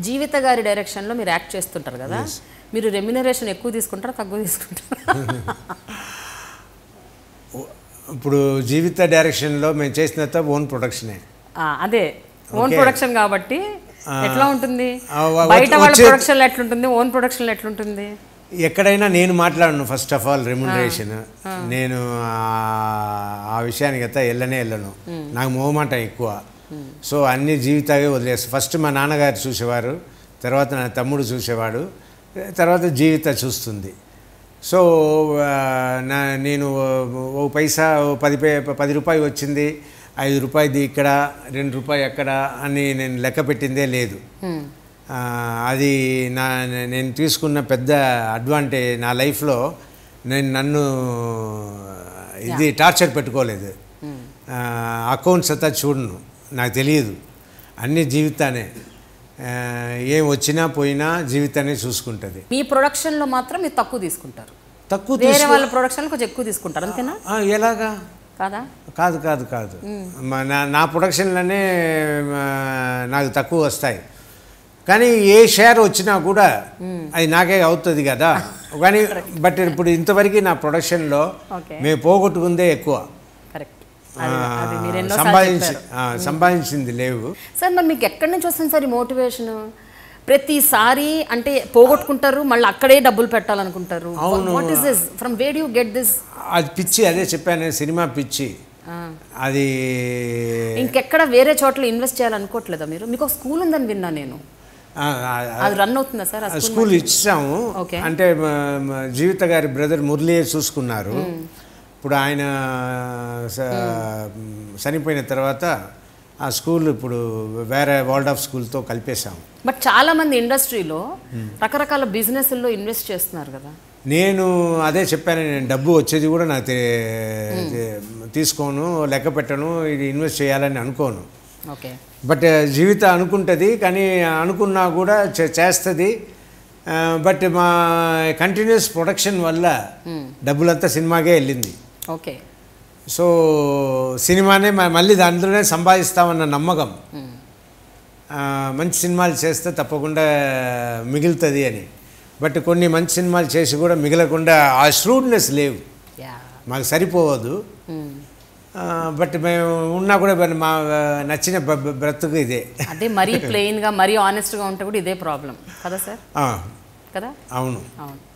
జీవిత గారి డైరెక్షన్లో మీరు యాక్ట్ చేస్తుంటారు కదా మీరు రెమ్యునరేషన్ ఎక్కువ తీసుకుంటారా తక్కువ తీసుకుంటారా? ఇప్పుడు జీవిత డైరెక్షన్లో మేము చేసినంత ఓన్ ప్రొడక్షనే. అదే ఓన్. ప్రొడక్షన్ కాబట్టి ఎట్లా ఉంటుంది? బయట వాళ్ళ ప్రొడక్షన్ ఎట్లుంటుంది? ఓన్ ప్రొడక్షన్ ఎట్లుంటుంది? ఎక్కడైనా నేను మాట్లాడను ఫస్ట్ ఆఫ్ ఆల్ రెమ్యునరేషన్. నేను ఆ- ఆ విషయానికి అయితే వెళ్ళనే వెళ్ళను. నాకు మొహమాటం ఎక్కువ. సో అన్ని జీవితాగే వదిలేస్తాను ఫస్ట్ మా నాన్నగారు చూసేవారు తర్వాత నా తమ్ముడు చూసేవాడు తర్వాత జీవిత చూస్తుంది. సో నా నేను ఓ పైసా ఓ పది పై పది రూపాయలు వచ్చింది ఐదు రూపాయది ఇక్కడ రెండు రూపాయలు ఎక్కడ అని నేను లెక్క పెట్టిందే లేదు. అది నా నేను తీసుకున్న పెద్ద అడ్వాంటేజ్ నా లైఫ్లో నేను నన్ను ఇది టార్చర్ పెట్టుకోలేదు. అకౌంట్స్ అంతా చూడను. నాకు తెలియదు అన్ని జీవితానే. ఏం వచ్చినా పోయినా జీవితాన్ని చూసుకుంటుంది. మీ ప్రొడక్షన్లో మాత్రం మీరు తక్కువ తీసుకుంటారు. తక్కువ వేరే వాళ్ళ ప్రొడక్షన్లో కొంచెం ఎక్కువ తీసుకుంటారు అంతేనా? ఎలాగా? కాదా? కాదు కాదు కాదు. నా నా ప్రొడక్షన్లోనే నాకు తక్కువ వస్తాయి. కానీ ఏ షేర్ వచ్చినా కూడా అది నాకే అవుతుంది కదా. కానీ బట్ ఇప్పుడు ఇంతవరకు నా ప్రొడక్షన్లో మేము పోగొట్టుకుందే ఎక్కువ కరెక్ట్ ఆ, అది మీరు ఎన్నో సంపాదించి సంపాదించింది లేవు. సార్ మరి మీకు ఎక్కడి నుంచి వస్తుంది సార్ ఈ మోటివేషన్? ప్రతిసారి అంటే పోగొట్టుకుంటారు మళ్ళీ అక్కడే డబ్బులు పెట్టాలనుకుంటారు. What is this from where you get this అది పిచ్చి అదే చెప్పాను సినిమా పిచ్చి. అది ఇంకెక్కడ వేరే చోట్ల ఇన్వెస్ట్ చేయాలనుకోవట్లేదా మీరు? మీకు ఒక స్కూల్ ఉందని విన్నా నేను. అది రన్ అవుతుందా సార్? స్కూల్ ఇచ్చాము. అంటే జీవిత గారి బ్రదర్ మురళియే చూసుకున్నారు. ఇప్పుడు ఆయన స- చనిపోయిన తర్వాత ఆ స్కూల్ ఇప్పుడు వేరే వరల్డ్ ఆఫ్ స్కూల్తో కలిపేశాము బట్ చాలా మంది ఇండస్ట్రీలో రకరకాల బిజినెస్ల్లో ఇన్వెస్ట్ చేస్తున్నారు కదా. నేను అదే చెప్పాను నేను డబ్బు వచ్చేది కూడా నాకు తీసుకోను లెక్క పెట్టను ఇది ఇన్వెస్ట్ చేయాలని అనుకోను. ఓకే. బట్ జీవిత అనుకుంటుంది కానీ అనుకున్నా కూడా చేస్తుంది. బట్ మా కంటిన్యూస్ ప్రొడక్షన్ వల్ల డబ్బులంతా సినిమాకే వెళ్ళింది. ఓకే. సో సినిమానే మళ్ళీ దాంట్లోనే సంపాదిస్తామన్న నమ్మకం. మంచి సినిమాలు చేస్తే తప్పకుండా మిగులుతుంది అని. బట్ కొన్ని మంచి సినిమాలు చేసి కూడా మిగలకుండా ఆ ష్రూడ్నెస్ లేవు. మాకు సరిపోవద్దు బట్ మేము ఉన్నా కూడా మా నచ్చిన బ్రతుకు ఇదే. అదే మరీ ప్లెయిన్గా మరీ ఆనెస్ట్గా ఉంటే కూడా ఇదే ప్రాబ్లం కదా సార్? కదా? అవును. అవును.